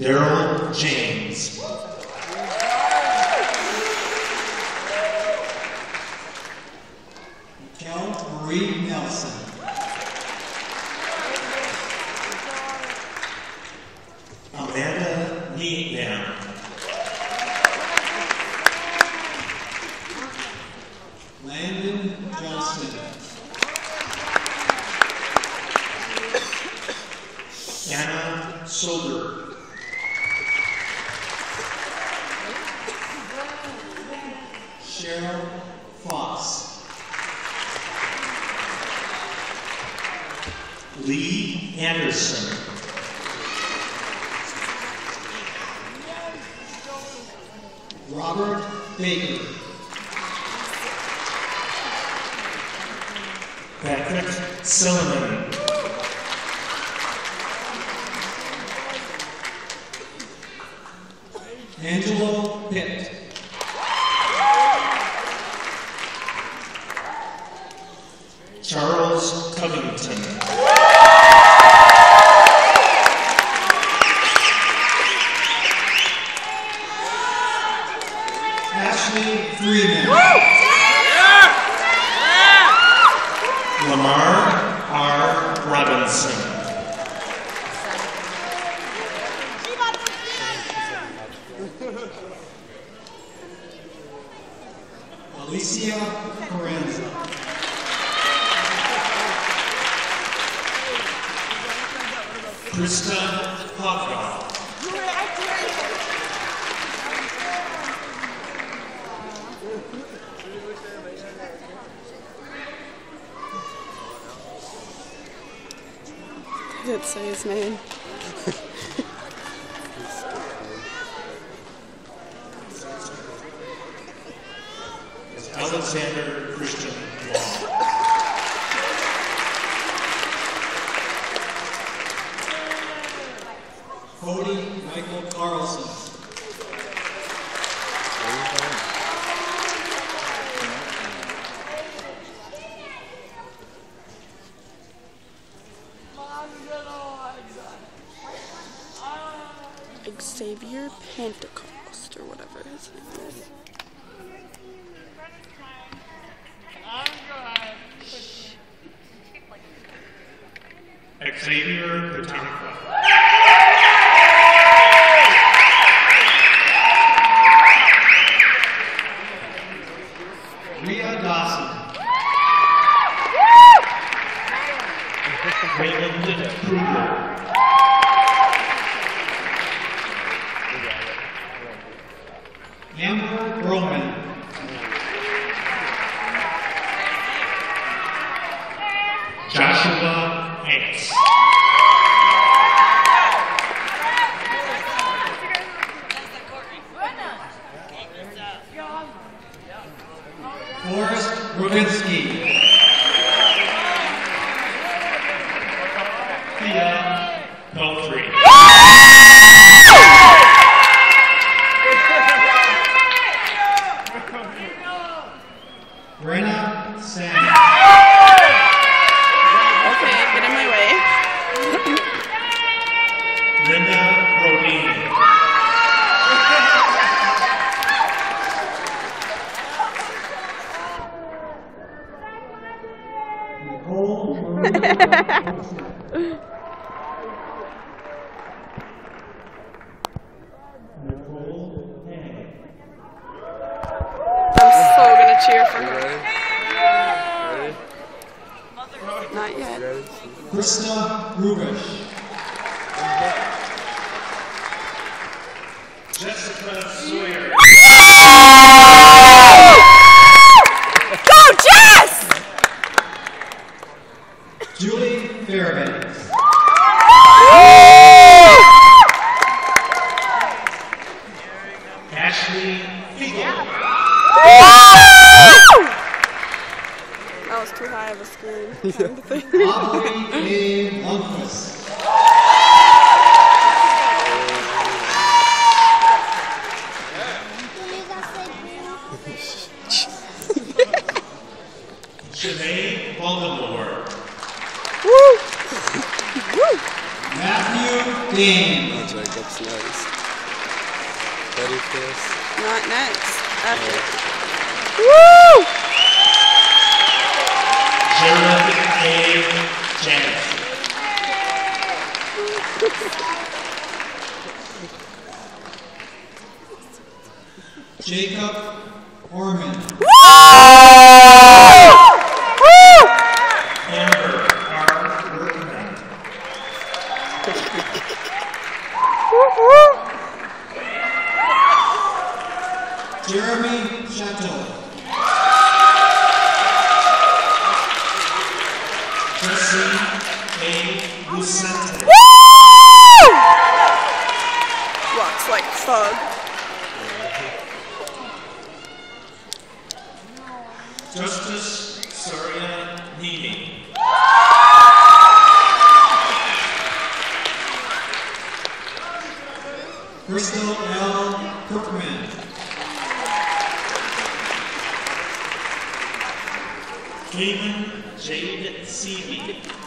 Daryl James. Kel Marie Nelson. Amanda Needham. Landon Johnson. Anna Solder. Cheryl Foss. Lee Anderson. Robert Baker. Patrick Silliman. Angelo Pitt. Charles Covington. Krista Hawkeye. Did say his name. Alexander Christian Long. Carlson. Xavier Pentecost or whatever his name is. Xavier Petanca. Rovinsky. Thea Pelfrey. Brenna Sand. I'm so gonna cheer for her. Not yet. Krista Rubish. Jessica Sawyer. Fiegel. That was too high of a screen. kind of thing. Aubrey A. Lundquist. Sinead Baltimore. Matthew Dane. Oh, Jacob's nice. Ready for this? Not next. After. Jared A. Janet. Jacob Orman. Amber Jeremy Chateau. Jesse A. Lucente. Walks like thug. Justice Soria Neely. Crystal L. Cookman. Caitlin Jade Seeley.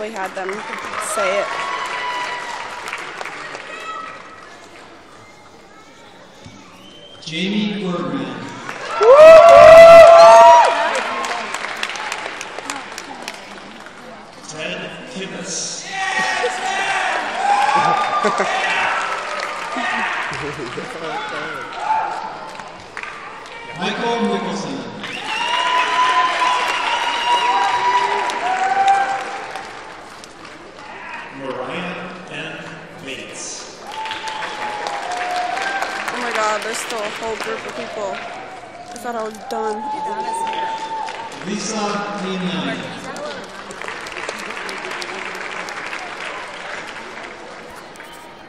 Probably had them say it. Jamie Bergman. Ted Kibis. Michael there's a whole group of people. I thought I was done. Lisa Nina.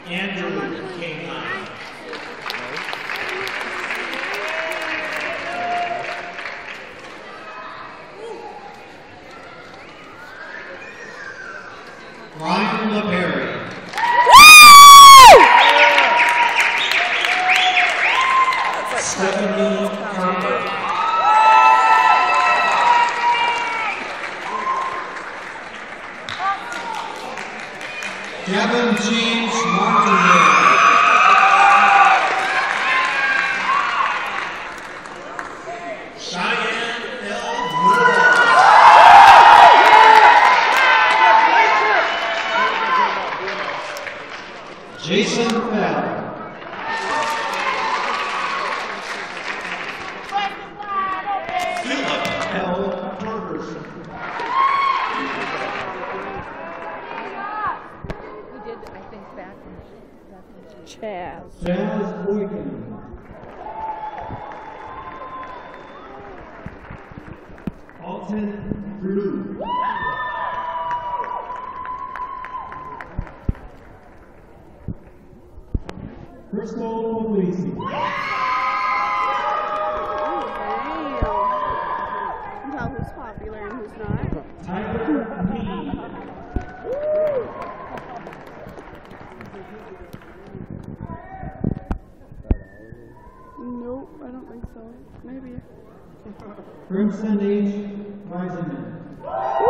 Andrew K. Hine. Ryan LePerry. Kevin James Martindale. Cheyenne L. Moore. Jason Fell. Philip L. Ferguson. We did, I think, back in, back in Chaz. Jazz Boykin. Alton Drew. Crystal Puglisi. I don't think so. Maybe. Crimson H. Reisenman.